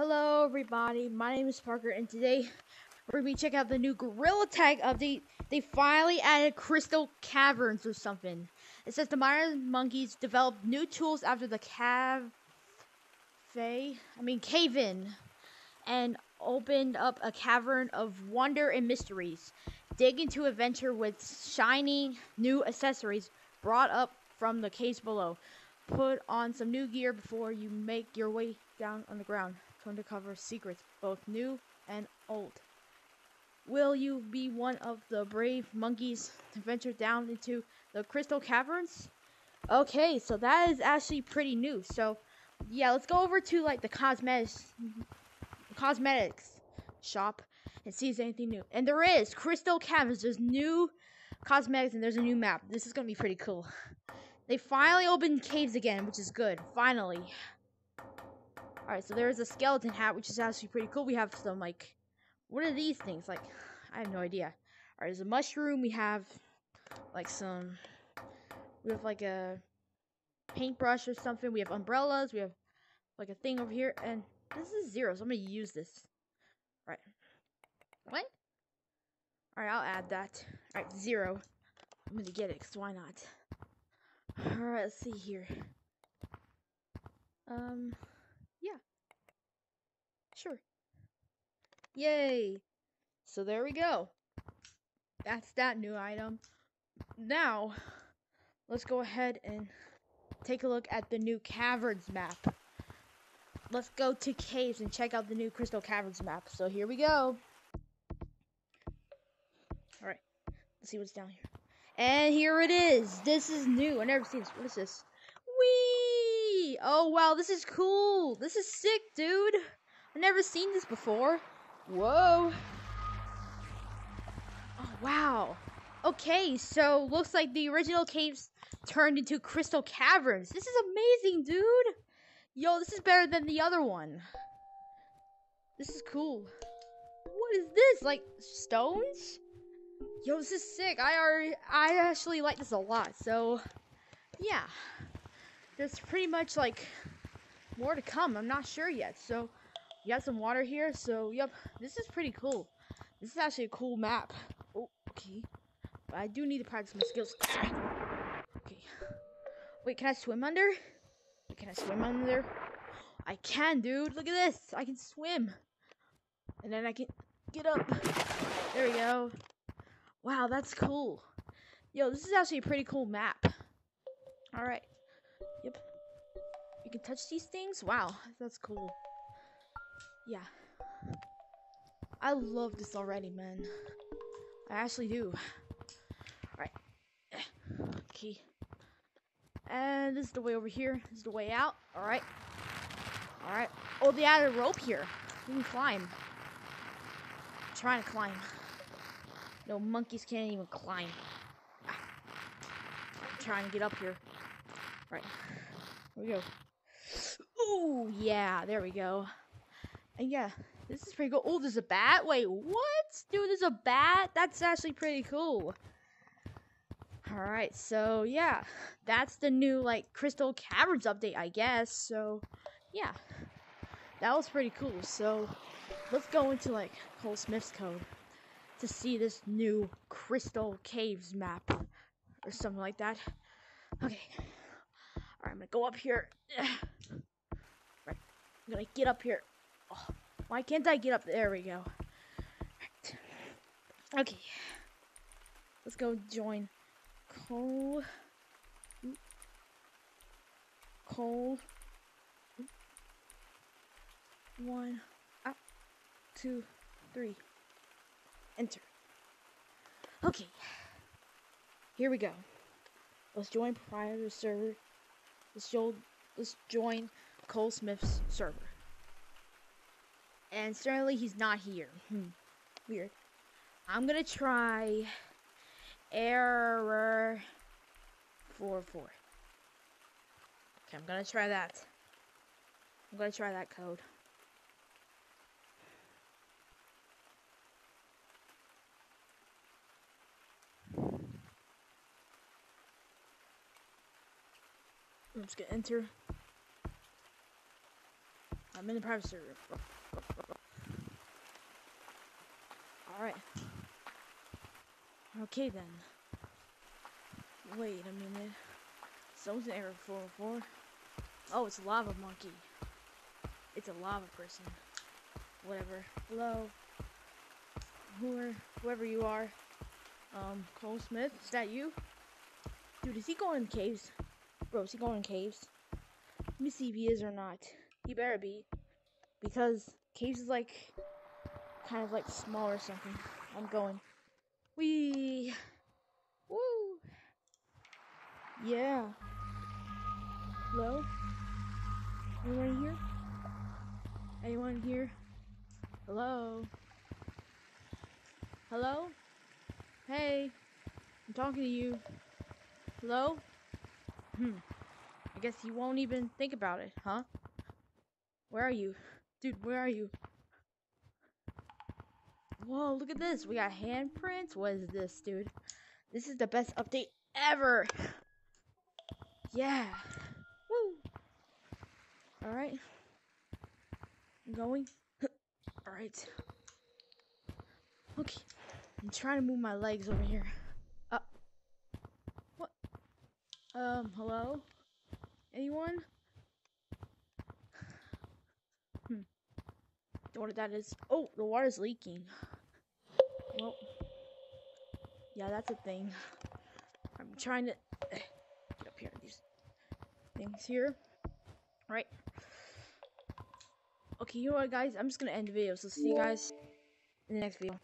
Hello everybody, my name is Parker and today we're gonna be checking out the new Gorilla Tag update. They finally added crystal caverns or something. It says the modern monkeys developed new tools after the cave I mean cave in and opened up a cavern of wonder and mysteries. Dig into adventure with shiny new accessories brought up from the caves below. Put on some new gear before you make your way down on the ground to uncover secrets, both new and old. Will you be one of the brave monkeys to venture down into the crystal caverns? Okay, so that is actually pretty new. So, yeah, let's go over to like the cosmetics, cosmetics shop and see if anything new. And there is crystal caverns. There's new cosmetics and there's a new map. This is gonna be pretty cool. They finally opened caves again, which is good. Finally. Alright, so there's a skeleton hat, which is actually pretty cool. We have some, like, what are these things? Like, I have no idea. Alright, there's a mushroom. We have, like, some, we have, like, a paintbrush or something. We have umbrellas. We have, like, a thing over here. And this is zero, so I'm going to use this. Alright. What? Alright, I'll add that. Alright, zero. I'm going to get it, because why not? Alright, let's see here. Um, yeah. Sure. Yay! So there we go. That's that new item. Now, let's go ahead and take a look at the new caverns map. Let's go to caves and check out the new crystal caverns map. So here we go. Alright, let's see what's down here. And here it is. This is new. I never seen this. What is this? Wee! Oh wow, this is cool. This is sick, dude. I never seen this before. Whoa. Oh wow. Okay, so looks like the original caves turned into crystal caverns. This is amazing, dude. Yo, this is better than the other one. This is cool. What is this? Like stones? Yo, this is sick. I already, I actually like this a lot. So, yeah, there's pretty much like more to come. I'm not sure yet. So, you got some water here. So, yep, this is pretty cool. This is actually a cool map. Oh, okay, but I do need to practice my skills. Okay, wait, can I swim under? Can I swim under? I can, dude. Look at this. I can swim, and then I can get up. There we go. Wow, that's cool. Yo, this is actually a pretty cool map. Alright. Yep. You can touch these things? Wow, that's cool. Yeah. I love this already, man. I actually do. Alright. Okay. And this is the way over here. This is the way out. Alright. Alright. Oh, they added a rope here. You can climb. I'm trying to climb. No, monkeys can't even climb. Ah. Trying to get up here. Right. Here we go. Ooh, yeah, there we go. And yeah, this is pretty cool. Oh, there's a bat? Wait, what? Dude, there's a bat? That's actually pretty cool. Alright, so yeah, that's the new, like, Crystal Caverns update, I guess. So, yeah, that was pretty cool. So, let's go into, like, Cole Smith's code to see this new Crystal Caves map or something like that. Okay. Alright, I'm gonna go up here. Right. I'm gonna get up here. Oh, why can't I get up? There we go. Right. Okay. Let's go join Cole. Cole. One. Two. Three. Enter. Okay. Here we go. Let's join proprietor server. Let's join let's join Cole Smith's server. And certainly he's not here. Hmm. Weird. I'm gonna try error four four. Okay, I'm gonna try that. I'm gonna try that code. I'm just gonna enter. I'm in the private server. Alright. Okay then. Wait a minute. Someone's in Area 404. Oh, it's a lava monkey. It's a lava person. Whatever. Hello. Whoever, whoever you are. Um, Cole Smith, is that you? Dude, is he going in caves? Bro, is he going in caves? Let me see if he is or not. He better be. Because caves is like kind of like small or something. I'm going. Wee Woo Yeah. Hello? Anyone here? Anyone here? Hello? Hello? Hey, I'm talking to you. Hello? Hmm. I guess you won't even think about it, huh? Where are you? Dude, where are you? Whoa, look at this. We got handprints. What is this, dude? This is the best update ever. Yeah. Woo. Alright. I'm going. Alright. Okay. I'm trying to move my legs over here. Uh. What? Um, hello? Anyone? Hmm. Don't know what that is. Oh, the water's leaking. Well. Yeah, that's a thing. I'm trying to get up here. These things here. Right. Okay, you know what, guys? I'm just gonna end the video. So see you guys in the next video.